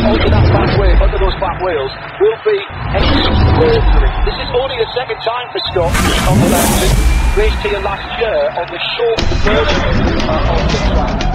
under that back wheel, under those back wheels, will be extraordinary. This is only the second time for Scott on the mountain. Raced here last year on the short version uh, of the track.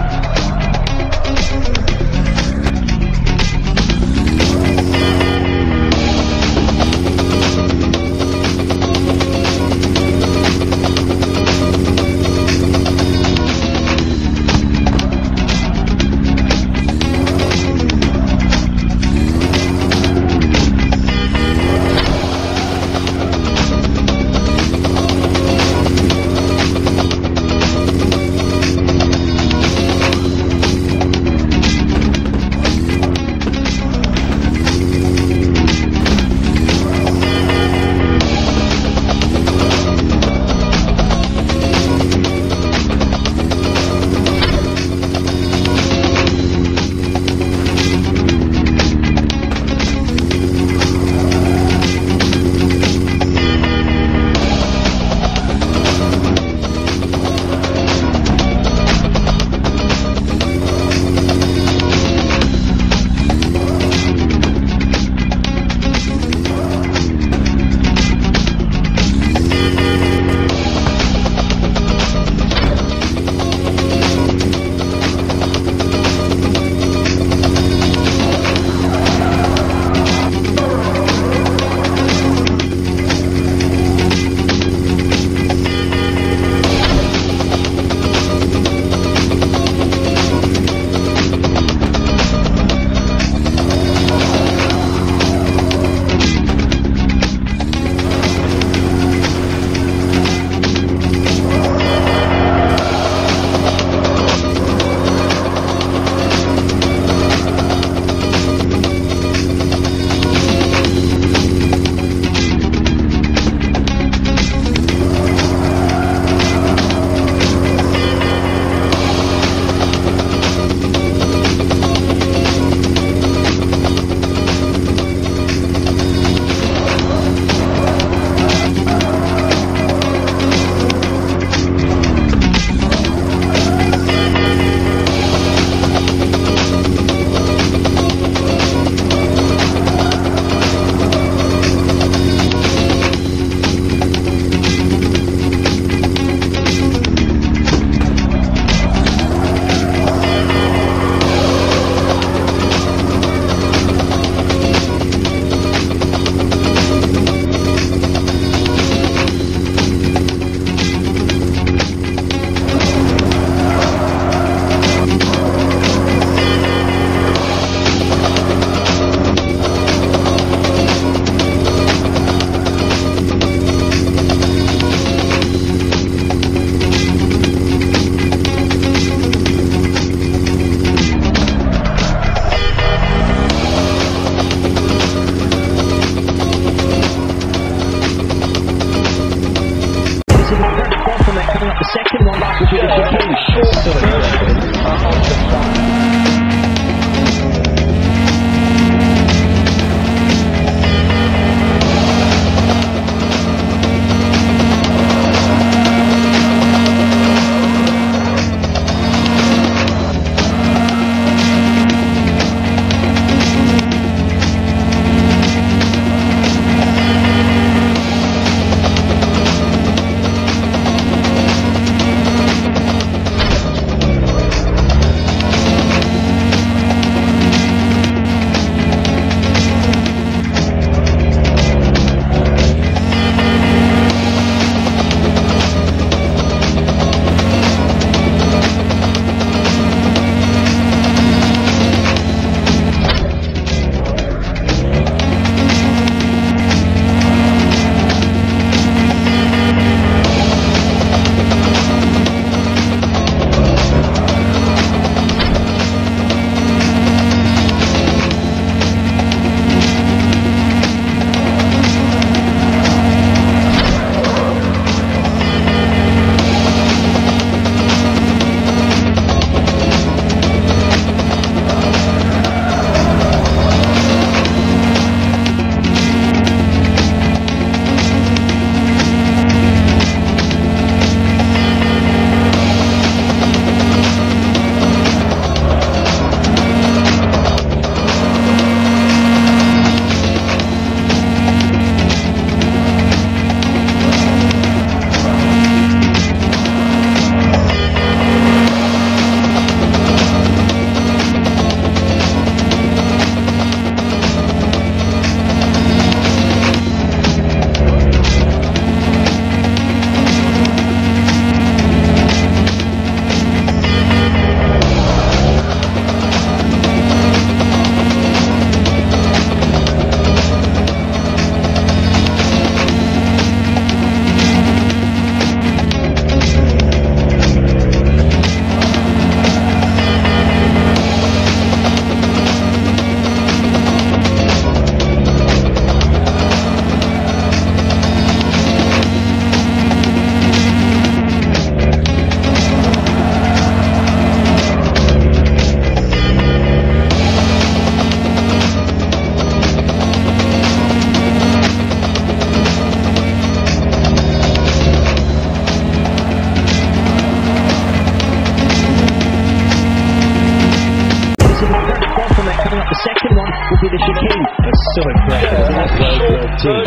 这